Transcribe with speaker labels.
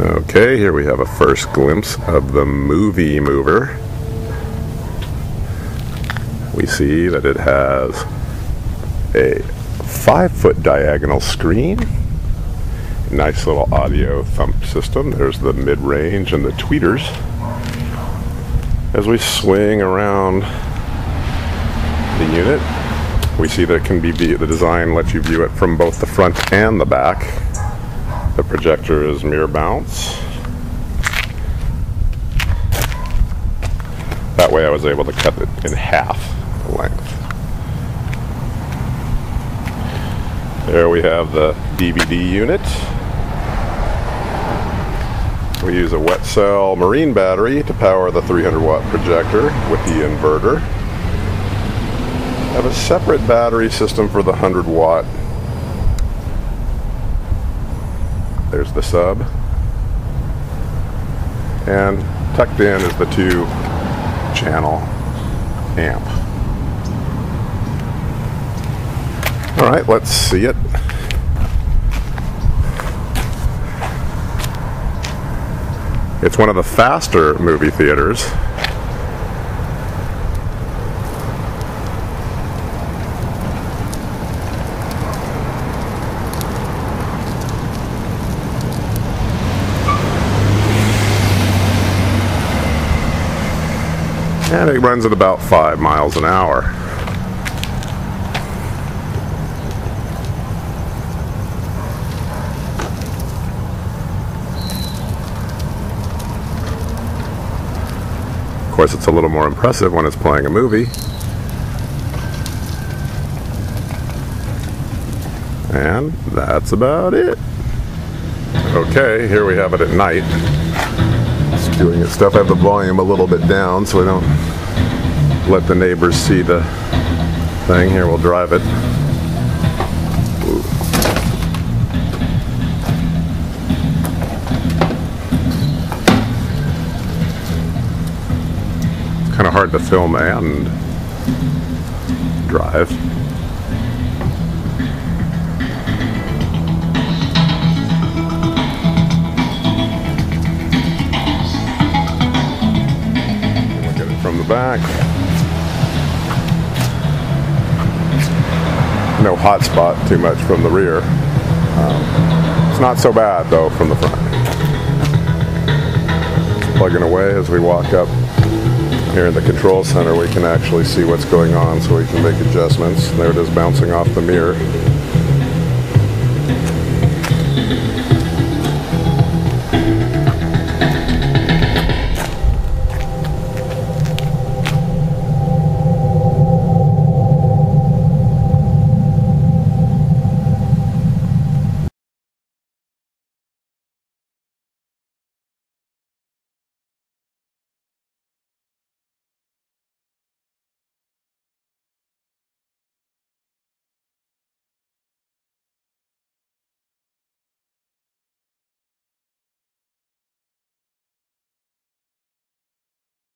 Speaker 1: Okay, here we have a first glimpse of the movie mover. We see that it has a five foot diagonal screen, nice little audio thump system. There's the mid range and the tweeters. As we swing around the unit, we see that it can be the design lets you view it from both the front and the back. The projector is mirror bounce. That way I was able to cut it in half the length. There we have the DVD unit. We use a wet cell marine battery to power the 300 watt projector with the inverter. I Have a separate battery system for the 100 watt There's the sub. And tucked in is the two channel amp. All right, let's see it. It's one of the faster movie theaters and it runs at about five miles an hour. Of course, it's a little more impressive when it's playing a movie. And that's about it. Okay, here we have it at night doing stuff. I have the volume a little bit down so I don't let the neighbors see the thing. Here, we'll drive it. Kind of hard to film and drive. Back. No hot spot too much from the rear. Um, it's not so bad though from the front. Plugging away as we walk up here in the control center we can actually see what's going on so we can make adjustments. There it is bouncing off the mirror.